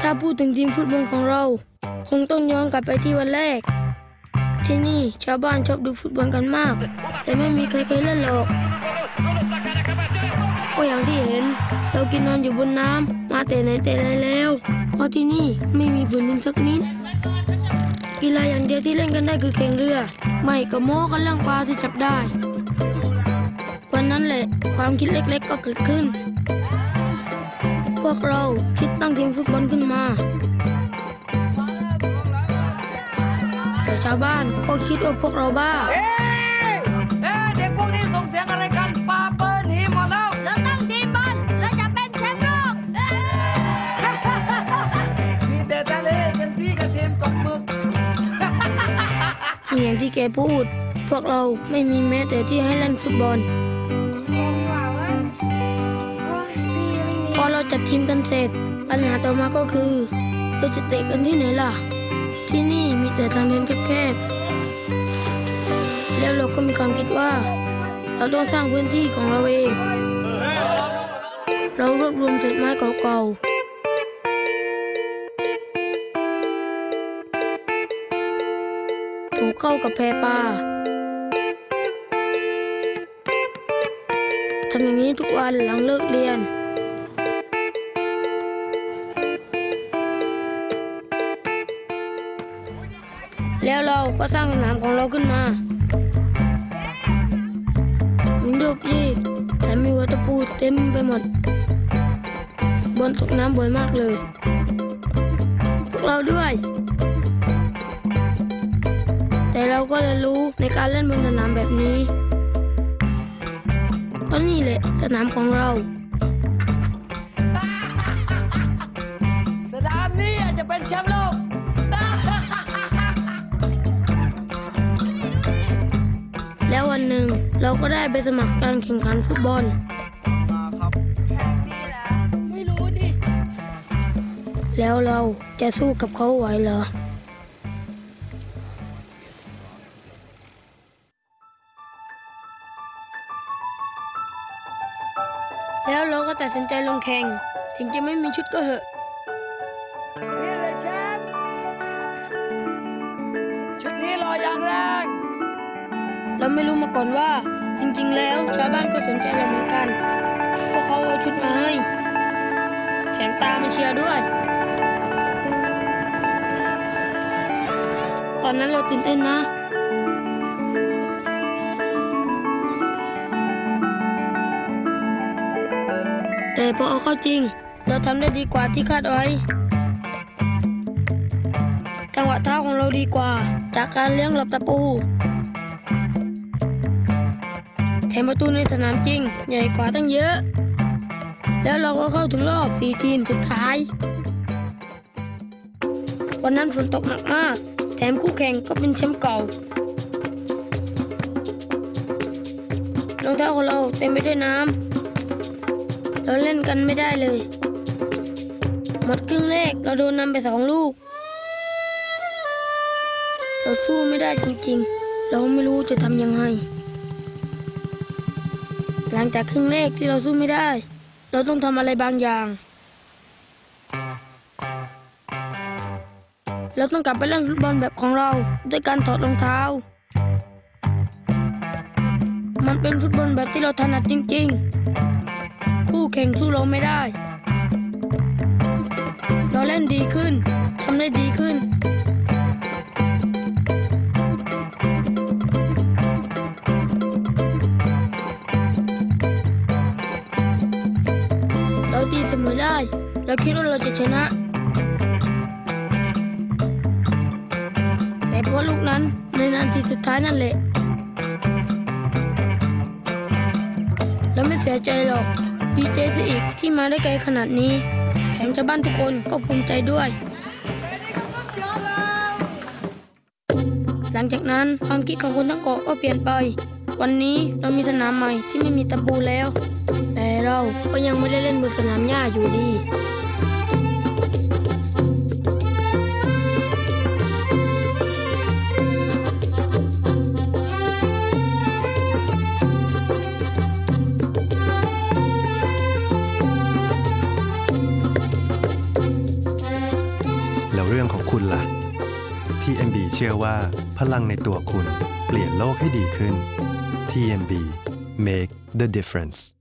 ถ้าพูดถึงทีมฟุตบอลของเรา คงต้องย้อนกลับไปที่วันแรก ที่นี่ชาวบ้านชอบดูฟุตบอลกันมาก แต่ไม่มีใครเคยเล่นหรอกก็อย่างที่เห็น เรากินนอนอยู่บนน้ำมาแต่ไหนแต่ไรแล้วเพราะที่นี่ไม่มีพื้นดินสักนิดกีฬาอย่างเดียวที่เล่นกันได้คือแข่งเรือ ไม่ก็โม้กันเรื่องปลาที่จับได้ วันนั้นแหละความคิดเล็กๆก็เกิดขึ้น พวกเราคิด ตั้งทีมฟุตบอลขึ้นมา แต่ชาวบ้านก็คิดว่าพวกเราบ้า เอ๊ะเอ๊ะเด็กพวกนี้ส่งเสียงอะไรกันปาเปิลหนีหมดแล้วเราตั้งทีมบอลเราจะเป็นแชมป์โลกเอ้ยมีแต่ทะเลกันที่กระเทียมตกหมึกจริงอย่างที่แกพูด พวกเราไม่มีแม้แต่ที่ให้เล่นฟุตบอลพอเรา จัดทีมกันเสร็จ ปัญหาต่อมาก็คือเราจะเตะกันที่ไหนล่ะ ที่นี่มีแต่ทางเดินแคบๆ แล้วเราก็มีความคิดว่า เราต้องสร้างพื้นที่ของเราเอง เรารวบรวมเศษไม้เก่าๆถูกเข้ากับแพปลาทำอย่างนี้ทุกวันหลังเลิกเรียน ก็สร้างสนามของเราขึ้นมาหมุนโยกเยกแถมมีวัตถุปูเต็มไปหมด บนตกน้ำบ่อยมากเลย พวกเราด้วย แต่เราก็เรียนรู้ในการเล่นบนสนามแบบนี้ก็นี่แหละสนามของเรา สนามนี้อาจจะเป็นแชมป์โลก แล้ววันหนึ่งเราก็ได้ไปสมัครการแข่งขันฟุตบอล ไม่รู้ดิ แล้วเราจะสู้กับเขาไหวเหรอ แล้วเราก็ตัดสินใจลงแข่ง ถึงจะไม่มีชุดก็เหอะ เราไม่รู้มาก่อนว่า จริงๆ แล้วชาวบ้านก็สนใจเราเหมือนกัน พวกเขาเอาชุดมาให้ แถมตามมาเชียร์ด้วย ตอนนั้นเราตื่นเต้นนะแต่พอเอาเข้าจริง เราทำได้ดีกว่าที่คาดไว้ จังหวะเท้าของเราดีกว่า จากการเลี้ยงหลบตะปู แถมประตูในสนามจริง ใหญ่กว่าตั้งเยอะ แล้วเราก็เข้าถึงรอบสี่ทีมสุดท้าย วันนั้นฝนตกหนักมาก แถมคู่แข่งก็เป็นแชมป์เก่ารองเท้าของเราเต็มไปด้วยน้ำ เราเล่นกันไม่ได้เลย หมดครึ่งแรกเราโดนนำไปสองลูก เราสู้ไม่ได้จริงๆ เราไม่รู้จะทำยังไง หลังจากครึ่งแรกที่เราสู้ไม่ได้ เราต้องทำอะไรบางอย่าง เราต้องกลับไปเล่นฟุตบอลแบบของเรา ด้วยการถอดรองเท้า มันเป็นฟุตบอลแบบที่เราถนัดจริง ๆ คู่แข่งสู้เราไม่ได้ เราเล่นดีขึ้น ทำได้ดีขึ้น เราคิดว่าเราจะชนะ แต่เพราะลูกนั้นในนาทีสุดท้ายนั่นแหละเราไม่เสียใจหรอกดีใจซะอีกที่มาได้ไกลขนาดนี้ แถมชาวบ้านทุกคนก็ภูมิใจด้วย หลังจากนั้นความคิดของคนทั้งเกาะก็เปลี่ยนไป วันนี้เรามีสนามใหม่ที่ไม่มีตะปูแล้ว แต่เราก็ยังไม่ได้เล่นบนสนามหญ้าอยู่ดี TMB เชื่อว่า พลังในตัวคุณเปลี่ยนโลกให้ดีขึ้น TMB make the difference